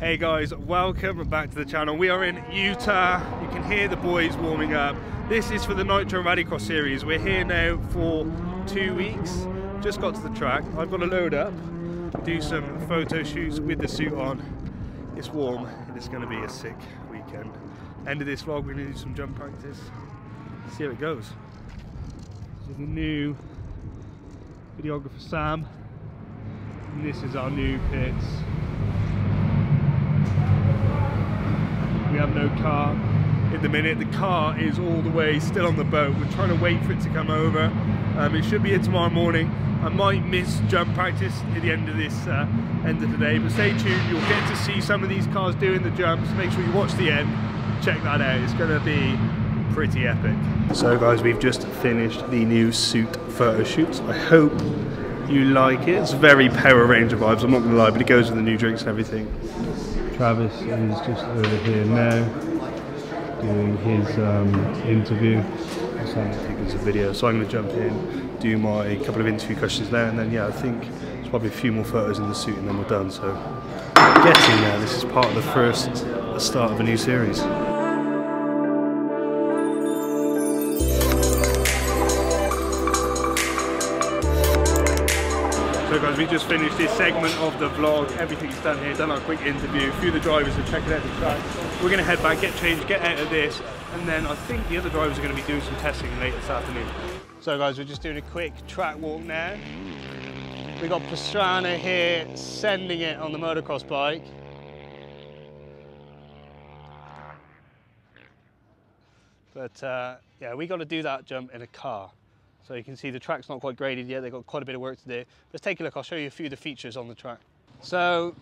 Hey guys, welcome back to the channel. We are in Utah. You can hear the boys warming up. This is for the Nitro Rallycross series. We're here now for two weeks. Just got to the track. I've got to load up, do some photo shoots with the suit on. It's warm and it's going to be a sick weekend. End of this vlog, we're going to do some jump practice. See how it goes. This is the new videographer Sam. And this is our new pits. Have no car in the minute. The car is all the way still on the boat. We're trying to wait for it to come over. Um, it should be here tomorrow morning. I might miss jump practice at the end of this uh, end of the day, but stay tuned. You'll get to see some of these cars doing the jumps. Make sure you watch the end. Check that out. It's going to be pretty epic. So guys, we've just finished the new suit photo shoots. I hope you like it. It's very Power Ranger vibes, I'm not to lie, but it goes with the new drinks and everything. Travis is just over here now doing his um, interview. Sam taking some video, so I'm going to jump in, do my couple of interview questions there, and then yeah, I think there's probably a few more photos in the suit, and then we're done. So getting there. This is part of the first start of a new series. So guys, we just finished this segment of the vlog. Everything's done here, done our quick interview. A few of the drivers are checking out the track. We're gonna head back, get changed, get out of this, and then I think the other drivers are gonna be doing some testing later this afternoon. So guys, we're just doing a quick track walk now. We got Pastrana here sending it on the motocross bike. But uh, yeah, we got to do that jump in a car. So you can see the track's not quite graded yet. They've got quite a bit of work to do. Let's take a look. I'll show you a few of the features on the track. So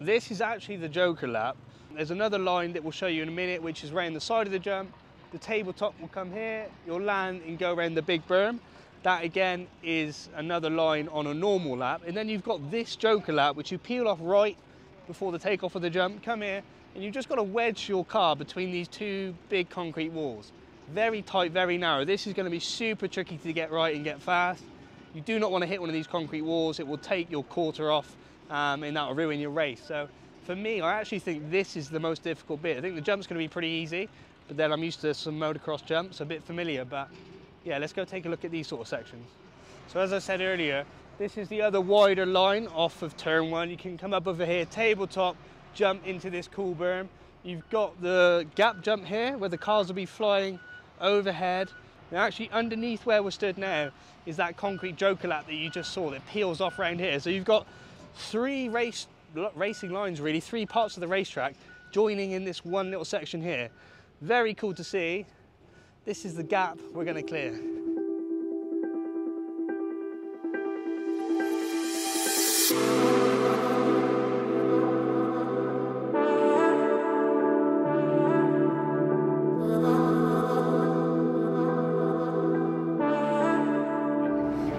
this is actually the Joker lap. There's another line that we'll show you in a minute, which is around the side of the jump. The tabletop will come here. You'll land and go around the big berm. That again is another line on a normal lap. And then you've got this Joker lap, which you peel off right before the takeoff of the jump. Come here, and you've just got to wedge your car between these two big concrete walls very tight, very narrow. This is going to be super tricky to get right and get fast. You do not want to hit one of these concrete walls. It will take your quarter off um, and that will ruin your race. So for me, I actually think this is the most difficult bit. I think the jump's going to be pretty easy, but then I'm used to some motocross jumps, a bit familiar. But yeah, let's go take a look at these sort of sections. So as I said earlier, this is the other wider line off of turn one. You can come up over here, tabletop, jump into this cool berm. You've got the gap jump here where the cars will be flying overhead. Now actually underneath where we're stood now is that concrete joker lap that you just saw that peels off around here. So you've got three race racing lines really, three parts of the racetrack joining in this one little section here. Very cool to see. This is the gap we're going to clear.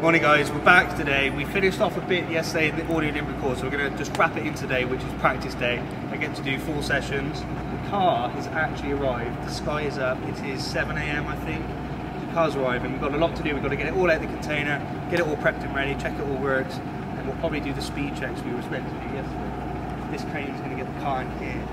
Morning guys, we're back today. We finished off a bit yesterday, in the audio didn't record, so we're going to just wrap it in today, which is practice day. I get to do four sessions. The car has actually arrived, the sky is up, it is 7am I think. The car's arriving, we've got a lot to do, we've got to get it all out of the container, get it all prepped and ready, check it all works, and we'll probably do the speed checks we were supposed to do yesterday. This crane is going to get the car in here.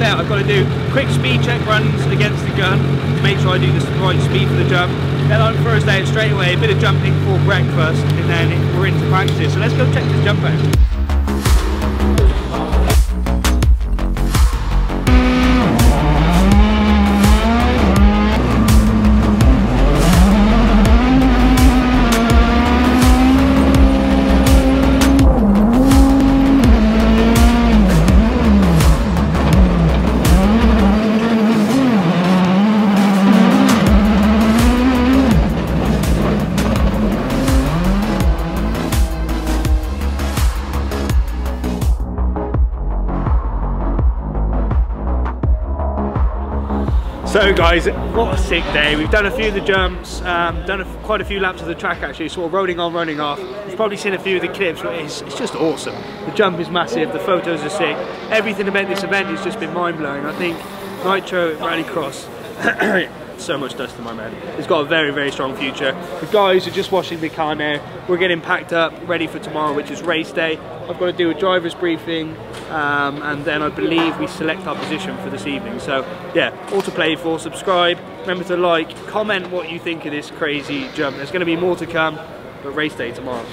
Out, I've got to do quick speed check runs against the gun to make sure I do the right speed for the jump. Then I'm first straight away, a bit of jumping for breakfast, and then we're into practice. So let's go check this jump out. So guys, what a sick day. We've done a few of the jumps, um, done a, quite a few laps of the track actually, sort of rolling on, running off. You've probably seen a few of the clips, but it's, it's just awesome. The jump is massive, the photos are sick. Everything about this event has just been mind-blowing. I think Nitro Rallycross so much dust in my man. It's got a very, very strong future. The guys are just washing the car now. We're getting packed up, ready for tomorrow, which is race day. I've got to do a driver's briefing, um, and then I believe we select our position for this evening. So yeah, all to play for. Subscribe. Remember to like, comment what you think of this crazy jump. There's going to be more to come, but race day tomorrow.